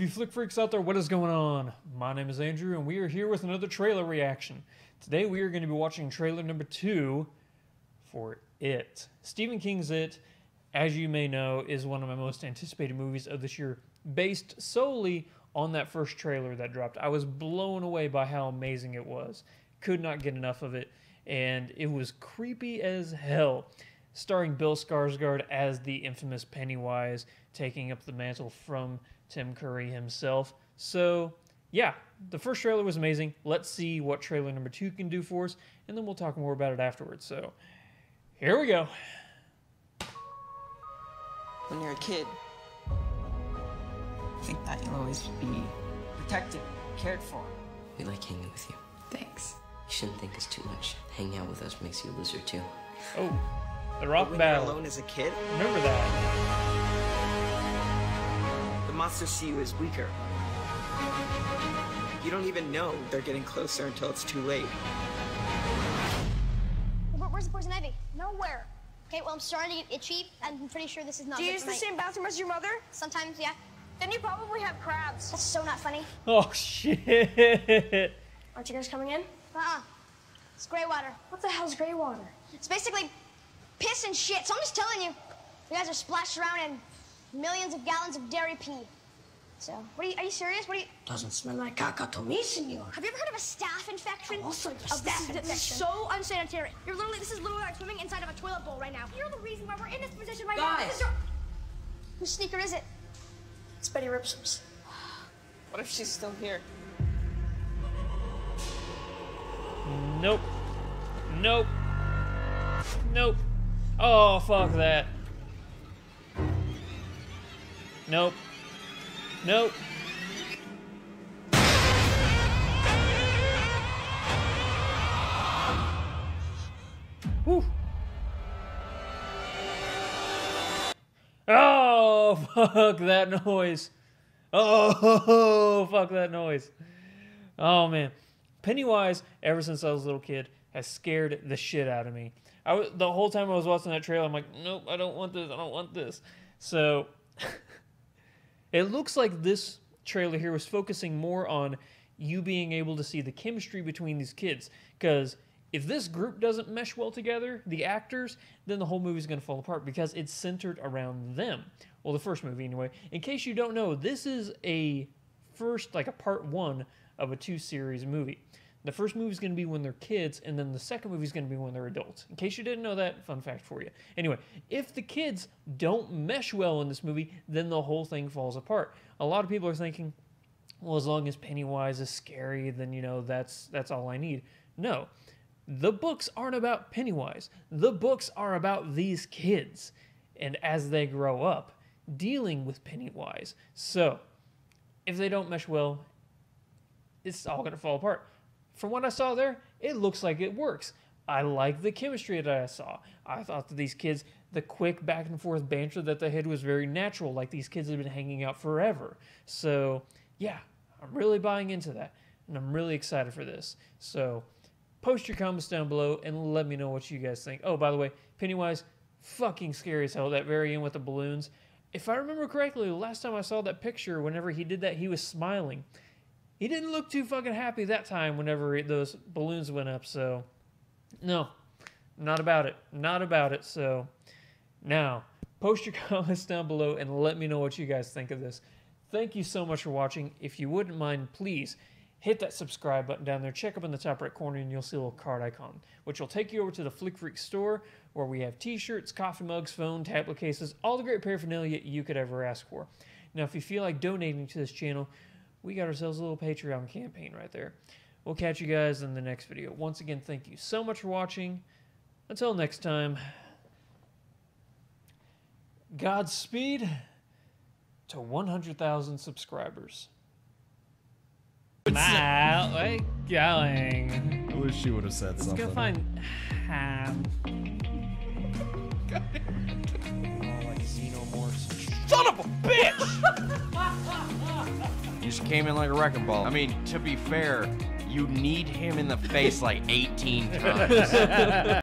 you flick freaks out there, what is going on? My name is Andrew, and we are here with another trailer reaction. Today we are going to be watching trailer number two for It. Stephen King's It, as you may know, is one of my most anticipated movies of this year, based solely on that first trailer that dropped. I was blown away by how amazing it was. Could not get enough of it, and it was creepy as hell starring Bill Skarsgård as the infamous Pennywise, taking up the mantle from Tim Curry himself. So, yeah, the first trailer was amazing. Let's see what trailer number two can do for us, and then we'll talk more about it afterwards. So, here we go. When you're a kid, I think that you'll always be protected, cared for. We like hanging with you. Thanks. You shouldn't think us too much. Hanging out with us makes you a loser too. Oh, the rock when battle. you're alone as a kid, Remember that. the monsters see you as weaker. You don't even know they're getting closer until it's too late. Where, where's the poison ivy? Nowhere. Okay, well, I'm starting to get itchy, and I'm pretty sure this is not Do you use the same bathroom as your mother? Sometimes, yeah. Then you probably have crabs. That's so not funny. Oh, shit. Aren't you guys coming in? Uh-uh. It's gray water. What the hell's gray water? It's basically piss and shit. So I'm just telling you, you guys are splashed around in millions of gallons of Derry pee. So, what are you, are you serious? What are you, Doesn't smell like caca to me, senor. have you ever heard of a staph infection? Oh, also, your Oh, this staph is, this is so unsanitary. You're literally, this is literally like swimming inside of a toilet bowl right now. You're the reason why we're in this position right now. Guys. This is your... Whose sneaker is it? It's Betty Ripsom's. What if she's still here? Nope. Nope. Nope. Oh, fuck that. Nope. Nope. Whew. Oh, fuck that noise. Oh, fuck that noise. Oh, man. Pennywise, ever since I was a little kid, has scared the shit out of me. I was, the whole time I was watching that trailer, I'm like, nope, I don't want this. I don't want this. So it looks like this trailer here was focusing more on you being able to see the chemistry between these kids. Because if this group doesn't mesh well together, the actors, then the whole movie's going to fall apart because it's centered around them. Well, the first movie, anyway. In case you don't know, this is a first, like a part one of a two series movie. The first movie is going to be when they're kids, and then the second movie is going to be when they're adults. In case you didn't know that, fun fact for you. Anyway, if the kids don't mesh well in this movie, then the whole thing falls apart. A lot of people are thinking, well, as long as Pennywise is scary, then you know that's that's all I need. No, the books aren't about Pennywise. The books are about these kids, and as they grow up, dealing with Pennywise. So, if they don't mesh well, it's all going to fall apart. From what I saw there, it looks like it works. I like the chemistry that I saw. I thought that these kids, the quick back and forth banter that they had was very natural, like these kids have been hanging out forever. So, yeah, I'm really buying into that, and I'm really excited for this. So, post your comments down below and let me know what you guys think. Oh, by the way, Pennywise, fucking scary as hell, that very end with the balloons. If I remember correctly, the last time I saw that picture, whenever he did that, he was smiling he didn't look too fucking happy that time whenever those balloons went up. So, no, not about it. Not about it. So, now, post your comments down below and let me know what you guys think of this. Thank you so much for watching. If you wouldn't mind, please hit that subscribe button down there. Check up in the top right corner and you'll see a little card icon, which will take you over to the Flick Freak store where we have t shirts, coffee mugs, phone, tablet cases, all the great paraphernalia you could ever ask for. Now, if you feel like donating to this channel, we got ourselves a little Patreon campaign right there. We'll catch you guys in the next video. Once again, thank you so much for watching. Until next time, Godspeed to 100,000 subscribers. Wow, wait, going. I wish she would have said something. Let's go find ham. oh, like xenomorphs. Son of a bitch! You just came in like a wrecking ball. I mean, to be fair, you need him in the face like 18 times.